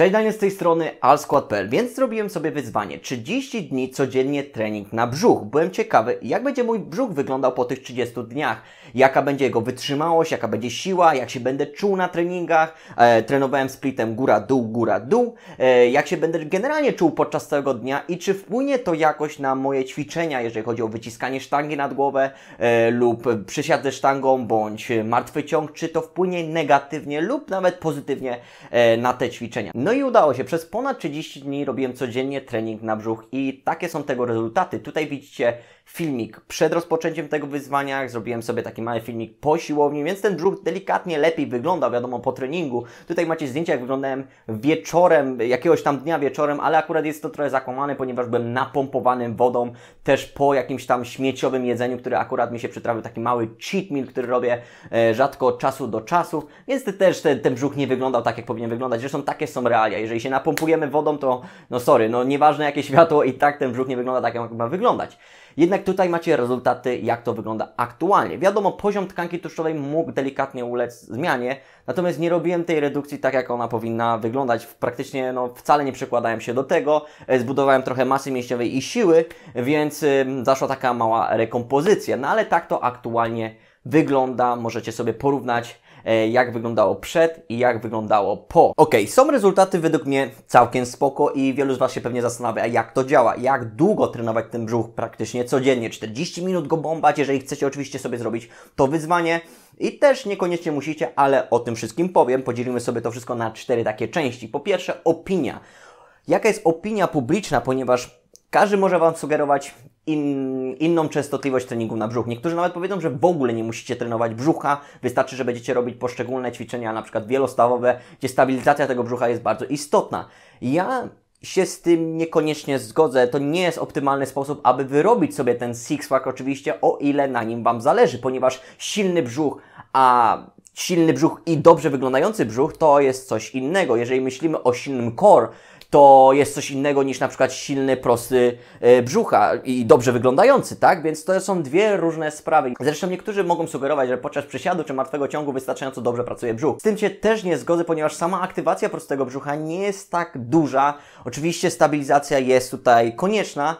Cześć Daniel z tej strony allsquad.pl, więc zrobiłem sobie wyzwanie 30 dni codziennie trening na brzuch. Byłem ciekawy, jak będzie mój brzuch wyglądał po tych 30 dniach, jaka będzie jego wytrzymałość, jaka będzie siła, jak się będę czuł na treningach. E, trenowałem splitem góra-dół, góra-dół, e, jak się będę generalnie czuł podczas całego dnia i czy wpłynie to jakoś na moje ćwiczenia, jeżeli chodzi o wyciskanie sztangi nad głowę e, lub przysiad ze sztangą bądź martwy ciąg, czy to wpłynie negatywnie lub nawet pozytywnie e, na te ćwiczenia. No i udało się. Przez ponad 30 dni robiłem codziennie trening na brzuch i takie są tego rezultaty. Tutaj widzicie filmik przed rozpoczęciem tego wyzwania. Zrobiłem sobie taki mały filmik po siłowni, więc ten brzuch delikatnie lepiej wyglądał, wiadomo, po treningu. Tutaj macie zdjęcia, jak wyglądałem wieczorem, jakiegoś tam dnia wieczorem, ale akurat jest to trochę zakłamane, ponieważ byłem napompowanym wodą też po jakimś tam śmieciowym jedzeniu, które akurat mi się przytrafił, taki mały cheat meal, który robię e, rzadko od czasu do czasu, więc też ten, ten brzuch nie wyglądał tak, jak powinien wyglądać. Zresztą takie są realia. Jeżeli się napompujemy wodą, to no sorry, no nieważne jakie światło i tak ten brzuch nie wygląda tak, jak ma wyglądać. Jednak tutaj macie rezultaty, jak to wygląda aktualnie. Wiadomo, poziom tkanki tłuszczowej mógł delikatnie ulec zmianie, natomiast nie robiłem tej redukcji tak, jak ona powinna wyglądać. Praktycznie no, wcale nie przekładałem się do tego. E, zbudowałem trochę masy mięśniowej i siły, więc zaszła taka mała rekompozycja. No ale tak to aktualnie wygląda. Możecie sobie porównać jak wyglądało przed i jak wyglądało po. Ok, są rezultaty według mnie całkiem spoko i wielu z Was się pewnie zastanawia, jak to działa, jak długo trenować ten brzuch praktycznie codziennie, 40 minut go bombać, jeżeli chcecie oczywiście sobie zrobić to wyzwanie. I też niekoniecznie musicie, ale o tym wszystkim powiem. Podzielimy sobie to wszystko na cztery takie części. Po pierwsze, opinia. Jaka jest opinia publiczna, ponieważ każdy może Wam sugerować in, inną częstotliwość treningu na brzuch. Niektórzy nawet powiedzą, że w ogóle nie musicie trenować brzucha, wystarczy, że będziecie robić poszczególne ćwiczenia, na przykład wielostawowe, gdzie stabilizacja tego brzucha jest bardzo istotna. Ja się z tym niekoniecznie zgodzę. To nie jest optymalny sposób, aby wyrobić sobie ten six-pack oczywiście, o ile na nim Wam zależy, ponieważ silny brzuch, a silny brzuch i dobrze wyglądający brzuch to jest coś innego. Jeżeli myślimy o silnym core, to jest coś innego niż na przykład silny, prosty e, brzucha i dobrze wyglądający, tak? Więc to są dwie różne sprawy. Zresztą niektórzy mogą sugerować, że podczas przysiadu czy martwego ciągu wystarczająco dobrze pracuje brzuch. Z tym się też nie zgodzę, ponieważ sama aktywacja prostego brzucha nie jest tak duża. Oczywiście stabilizacja jest tutaj konieczna,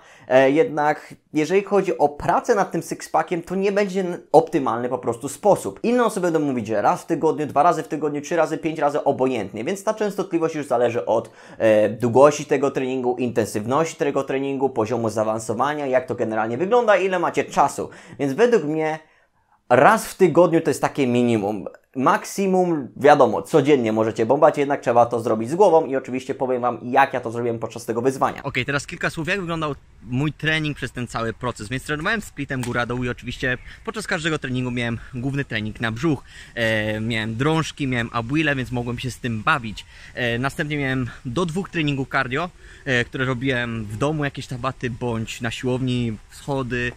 jednak jeżeli chodzi o pracę nad tym sixpackiem, to nie będzie optymalny po prostu sposób. Inne osoby będą mówić, że raz w tygodniu, dwa razy w tygodniu, trzy razy, pięć razy obojętnie, więc ta częstotliwość już zależy od e, długości tego treningu, intensywności tego treningu, poziomu zaawansowania, jak to generalnie wygląda, ile macie czasu. Więc według mnie raz w tygodniu to jest takie minimum. Maksimum, wiadomo, codziennie możecie bombać, jednak trzeba to zrobić z głową i oczywiście powiem Wam, jak ja to zrobiłem podczas tego wyzwania. Ok, teraz kilka słów, jak wyglądał mój trening przez ten cały proces. Więc trenowałem splitem góra-dół i oczywiście podczas każdego treningu miałem główny trening na brzuch. E, miałem drążki, miałem abuile, więc mogłem się z tym bawić. E, następnie miałem do dwóch treningów cardio, e, które robiłem w domu, jakieś tabaty bądź na siłowni, schody,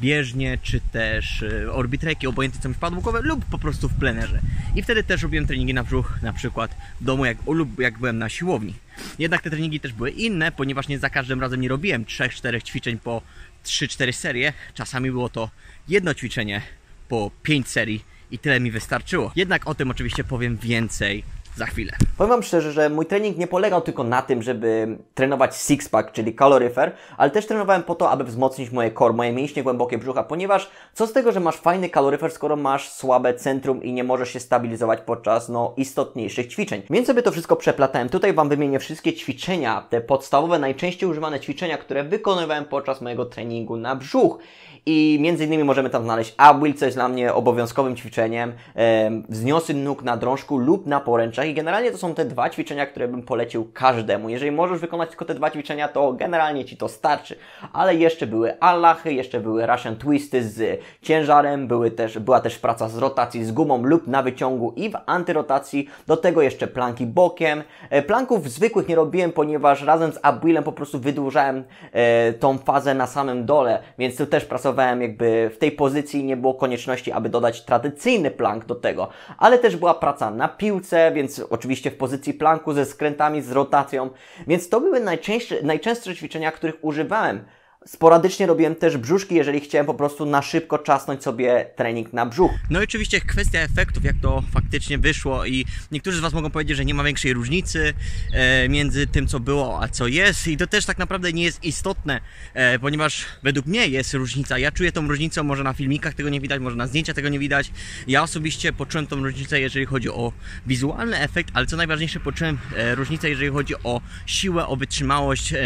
bieżnie, czy też e, orbitreki, obojętnie co mi wpadło głowy, lub po prostu w plenerze. I wtedy też robiłem treningi na brzuch, na przykład w domu, jak, lub jak byłem na siłowni. Jednak te treningi też były inne, ponieważ nie za każdym razem nie robiłem 3-4 ćwiczeń po 3-4 serie. Czasami było to jedno ćwiczenie po 5 serii i tyle mi wystarczyło. Jednak o tym oczywiście powiem więcej za chwilę. Powiem Wam szczerze, że mój trening nie polegał tylko na tym, żeby trenować six-pack, czyli kaloryfer, ale też trenowałem po to, aby wzmocnić moje core, moje mięśnie głębokie brzucha, ponieważ co z tego, że masz fajny kaloryfer, skoro masz słabe centrum i nie możesz się stabilizować podczas no, istotniejszych ćwiczeń. Więc sobie to wszystko przeplatałem. Tutaj Wam wymienię wszystkie ćwiczenia, te podstawowe, najczęściej używane ćwiczenia, które wykonywałem podczas mojego treningu na brzuch. I między innymi możemy tam znaleźć upwill, co jest dla mnie obowiązkowym ćwiczeniem, e, wzniosy nóg na drążku lub na poręczach i generalnie to są te dwa ćwiczenia, które bym polecił każdemu. Jeżeli możesz wykonać tylko te dwa ćwiczenia, to generalnie Ci to starczy. Ale jeszcze były Allahy, jeszcze były Russian Twisty z ciężarem, były też, była też praca z rotacji z gumą lub na wyciągu i w antyrotacji. Do tego jeszcze planki bokiem. E, planków zwykłych nie robiłem, ponieważ razem z upwillem po prostu wydłużałem e, tą fazę na samym dole, więc tu też pracowałem jakby w tej pozycji, nie było konieczności, aby dodać tradycyjny plank do tego, ale też była praca na piłce, więc oczywiście w pozycji planku ze skrętami, z rotacją, więc to były najczęstsze, najczęstsze ćwiczenia, których używałem sporadycznie robiłem też brzuszki, jeżeli chciałem po prostu na szybko czasnąć sobie trening na brzuch. No i oczywiście kwestia efektów, jak to faktycznie wyszło i niektórzy z Was mogą powiedzieć, że nie ma większej różnicy e, między tym, co było, a co jest i to też tak naprawdę nie jest istotne, e, ponieważ według mnie jest różnica. Ja czuję tą różnicę, może na filmikach tego nie widać, może na zdjęciach tego nie widać. Ja osobiście poczułem tą różnicę, jeżeli chodzi o wizualny efekt, ale co najważniejsze, poczułem e, różnicę, jeżeli chodzi o siłę, o wytrzymałość e,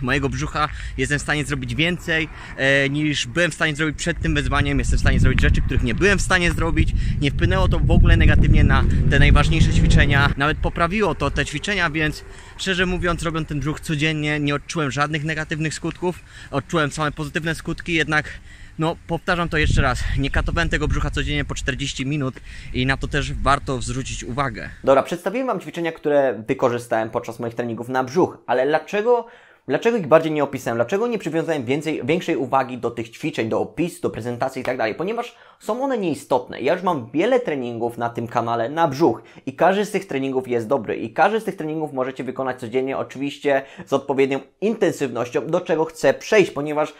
mojego brzucha. Jestem w stanie zrobić więcej e, niż byłem w stanie zrobić przed tym wyzwaniem. Jestem w stanie zrobić rzeczy, których nie byłem w stanie zrobić. Nie wpłynęło to w ogóle negatywnie na te najważniejsze ćwiczenia. Nawet poprawiło to te ćwiczenia, więc szczerze mówiąc, robiąc ten brzuch codziennie, nie odczułem żadnych negatywnych skutków. Odczułem same pozytywne skutki, jednak no, powtarzam to jeszcze raz. Nie katowałem tego brzucha codziennie po 40 minut i na to też warto zwrócić uwagę. Dobra, przedstawiłem Wam ćwiczenia, które wykorzystałem podczas moich treningów na brzuch, ale dlaczego Dlaczego ich bardziej nie opisałem? Dlaczego nie przywiązałem więcej, większej uwagi do tych ćwiczeń, do opisu, do prezentacji i tak dalej? Ponieważ są one nieistotne. Ja już mam wiele treningów na tym kanale na brzuch i każdy z tych treningów jest dobry i każdy z tych treningów możecie wykonać codziennie, oczywiście z odpowiednią intensywnością, do czego chcę przejść, ponieważ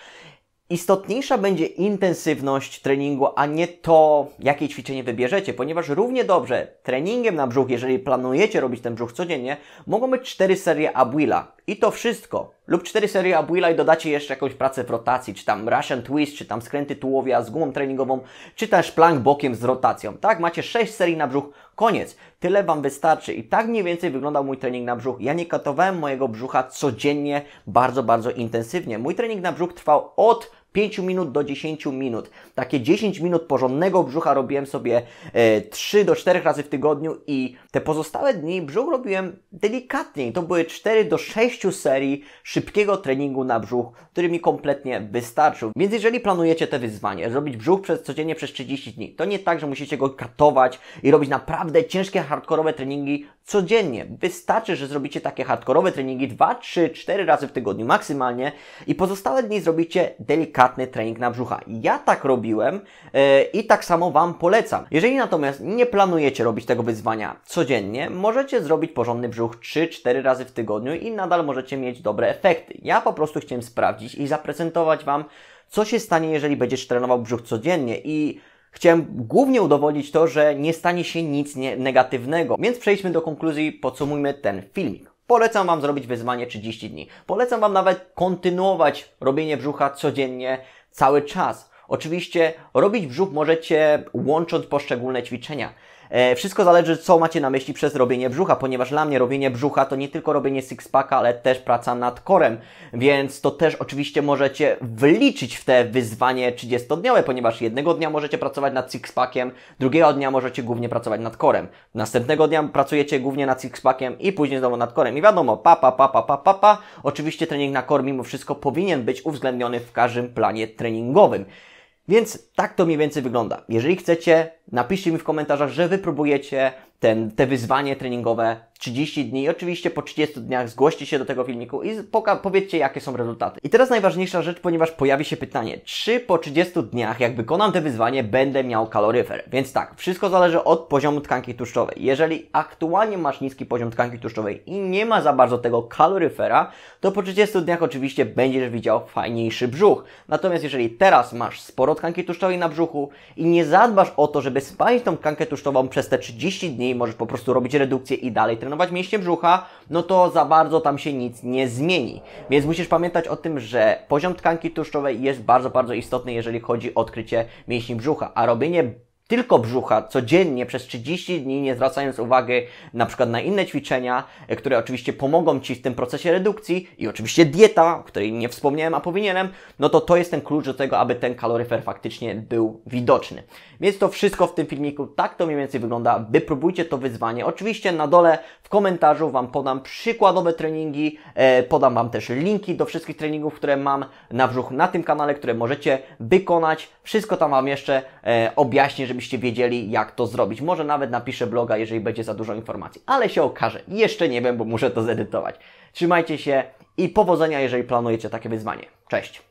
Istotniejsza będzie intensywność treningu, a nie to, jakie ćwiczenie wybierzecie, ponieważ równie dobrze treningiem na brzuch, jeżeli planujecie robić ten brzuch codziennie, mogą być cztery serie Abuila. I to wszystko. Lub cztery serie Abuila i dodacie jeszcze jakąś pracę w rotacji, czy tam Russian Twist, czy tam skręty tułowia z gumą treningową, czy też plank bokiem z rotacją. Tak, macie sześć serii na brzuch, koniec. Tyle Wam wystarczy. I tak mniej więcej wyglądał mój trening na brzuch. Ja nie katowałem mojego brzucha codziennie bardzo, bardzo intensywnie. Mój trening na brzuch trwał od 5 minut do 10 minut. Takie 10 minut porządnego brzucha robiłem sobie e, 3 do 4 razy w tygodniu i te pozostałe dni brzuch robiłem delikatniej. To były 4 do 6 serii szybkiego treningu na brzuch, który mi kompletnie wystarczył. Więc jeżeli planujecie te wyzwanie, zrobić brzuch przez, codziennie przez 30 dni, to nie tak, że musicie go katować i robić naprawdę ciężkie, hardkorowe treningi codziennie. Wystarczy, że zrobicie takie hardkorowe treningi 2, 3, 4 razy w tygodniu maksymalnie i pozostałe dni zrobicie delikatny trening na brzucha. Ja tak robiłem yy, i tak samo Wam polecam. Jeżeli natomiast nie planujecie robić tego wyzwania codziennie, możecie zrobić porządny brzuch 3-4 razy w tygodniu i nadal możecie mieć dobre efekty. Ja po prostu chciałem sprawdzić i zaprezentować Wam, co się stanie, jeżeli będziesz trenował brzuch codziennie i Chciałem głównie udowodnić to, że nie stanie się nic negatywnego. Więc przejdźmy do konkluzji, podsumujmy ten filmik. Polecam Wam zrobić wyzwanie 30 dni. Polecam Wam nawet kontynuować robienie brzucha codziennie, cały czas. Oczywiście robić brzuch możecie łącząc poszczególne ćwiczenia. E, wszystko zależy, co macie na myśli przez robienie brzucha, ponieważ dla mnie robienie brzucha to nie tylko robienie sixpacka, ale też praca nad korem, więc to też oczywiście możecie wliczyć w te wyzwanie 30-dniowe, ponieważ jednego dnia możecie pracować nad sixpackiem, drugiego dnia możecie głównie pracować nad korem, następnego dnia pracujecie głównie nad sixpackiem i później znowu nad korem. I wiadomo, pa, pa, pa, pa, pa, pa, pa. Oczywiście trening na kor mimo wszystko powinien być uwzględniony w każdym planie treningowym. Więc tak to mniej więcej wygląda. Jeżeli chcecie, napiszcie mi w komentarzach, że wypróbujecie ten, te wyzwanie treningowe 30 dni. Oczywiście po 30 dniach zgłoście się do tego filmiku i powiedzcie, jakie są rezultaty. I teraz najważniejsza rzecz, ponieważ pojawi się pytanie, czy po 30 dniach, jak wykonam te wyzwanie, będę miał kaloryfer? Więc tak, wszystko zależy od poziomu tkanki tłuszczowej. Jeżeli aktualnie masz niski poziom tkanki tłuszczowej i nie ma za bardzo tego kaloryfera, to po 30 dniach oczywiście będziesz widział fajniejszy brzuch. Natomiast jeżeli teraz masz sporo tkanki tłuszczowej na brzuchu i nie zadbasz o to, żeby spalić tą tkankę tłuszczową przez te 30 dni, możesz po prostu robić redukcję i dalej trenować mięśnie brzucha, no to za bardzo tam się nic nie zmieni. Więc musisz pamiętać o tym, że poziom tkanki tłuszczowej jest bardzo, bardzo istotny, jeżeli chodzi o odkrycie mięśni brzucha, a robienie tylko brzucha codziennie przez 30 dni, nie zwracając uwagi na przykład na inne ćwiczenia, e, które oczywiście pomogą Ci w tym procesie redukcji i oczywiście dieta, o której nie wspomniałem, a powinienem, no to to jest ten klucz do tego, aby ten kaloryfer faktycznie był widoczny. Więc to wszystko w tym filmiku, tak to mniej więcej wygląda. Wypróbujcie to wyzwanie. Oczywiście na dole w komentarzu Wam podam przykładowe treningi, e, podam Wam też linki do wszystkich treningów, które mam na brzuch na tym kanale, które możecie wykonać. Wszystko tam Wam jeszcze e, objaśnię, żeby żebyście wiedzieli, jak to zrobić. Może nawet napiszę bloga, jeżeli będzie za dużo informacji, ale się okaże. Jeszcze nie wiem, bo muszę to zedytować. Trzymajcie się i powodzenia, jeżeli planujecie takie wyzwanie. Cześć!